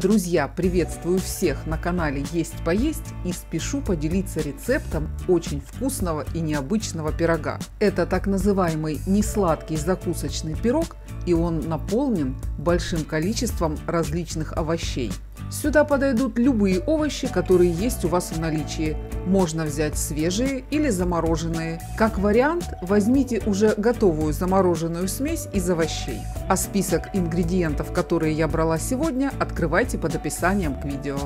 Друзья, приветствую всех на канале Есть Поесть и спешу поделиться рецептом очень вкусного и необычного пирога. Это так называемый несладкий закусочный пирог и он наполнен большим количеством различных овощей. Сюда подойдут любые овощи, которые есть у вас в наличии. Можно взять свежие или замороженные. Как вариант, возьмите уже готовую замороженную смесь из овощей. А список ингредиентов, которые я брала сегодня, открывайте под описанием к видео.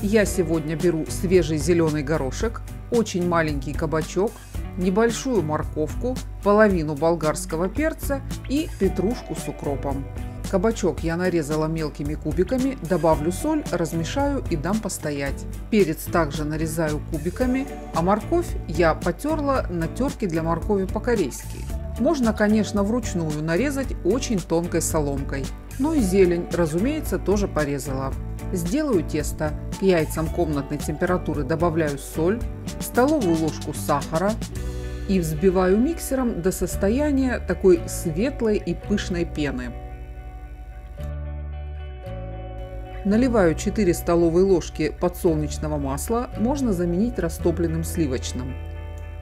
Я сегодня беру свежий зеленый горошек, очень маленький кабачок, небольшую морковку, половину болгарского перца и петрушку с укропом. Кабачок я нарезала мелкими кубиками, добавлю соль, размешаю и дам постоять. Перец также нарезаю кубиками, а морковь я потерла на терке для моркови по-корейски. Можно, конечно, вручную нарезать очень тонкой соломкой. Ну и зелень, разумеется, тоже порезала. Сделаю тесто. К яйцам комнатной температуры добавляю соль, столовую ложку сахара и взбиваю миксером до состояния такой светлой и пышной пены. Наливаю 4 столовые ложки подсолнечного масла, можно заменить растопленным сливочным.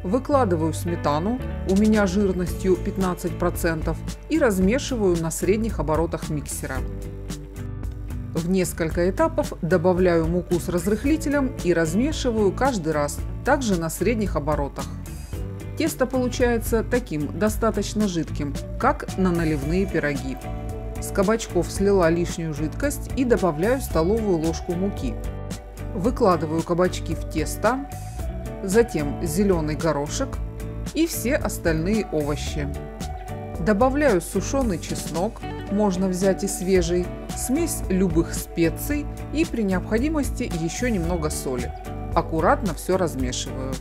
Выкладываю сметану, у меня жирностью 15%, и размешиваю на средних оборотах миксера. В несколько этапов добавляю муку с разрыхлителем и размешиваю каждый раз, также на средних оборотах. Тесто получается таким, достаточно жидким, как на наливные пироги. С кабачков слила лишнюю жидкость и добавляю столовую ложку муки. Выкладываю кабачки в тесто, затем зеленый горошек и все остальные овощи. Добавляю сушеный чеснок, можно взять и свежий, смесь любых специй и при необходимости еще немного соли. Аккуратно все размешиваю.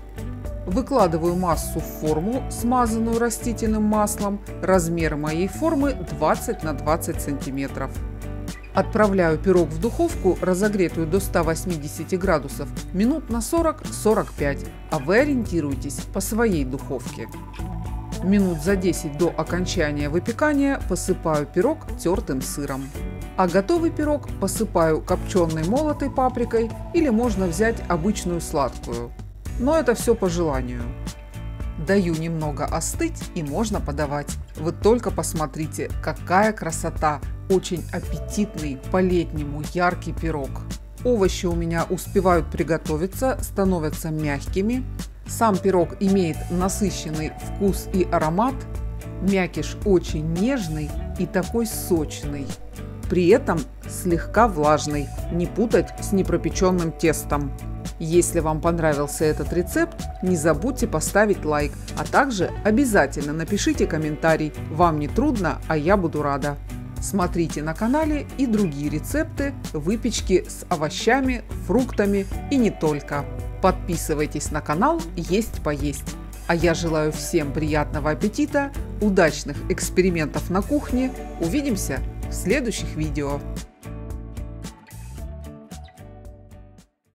Выкладываю массу в форму, смазанную растительным маслом. Размер моей формы 20 на 20 сантиметров. Отправляю пирог в духовку, разогретую до 180 градусов, минут на 40-45, а вы ориентируйтесь по своей духовке. Минут за 10 до окончания выпекания посыпаю пирог тертым сыром. А готовый пирог посыпаю копченой молотой паприкой или можно взять обычную сладкую. Но это все по желанию. Даю немного остыть и можно подавать. Вы только посмотрите, какая красота! Очень аппетитный, по-летнему яркий пирог. Овощи у меня успевают приготовиться, становятся мягкими. Сам пирог имеет насыщенный вкус и аромат. Мякиш очень нежный и такой сочный. При этом слегка влажный, не путать с непропеченным тестом. Если вам понравился этот рецепт, не забудьте поставить лайк, а также обязательно напишите комментарий. Вам не трудно, а я буду рада. Смотрите на канале и другие рецепты выпечки с овощами, фруктами и не только. Подписывайтесь на канал «Есть поесть». А я желаю всем приятного аппетита, удачных экспериментов на кухне. Увидимся в следующих видео.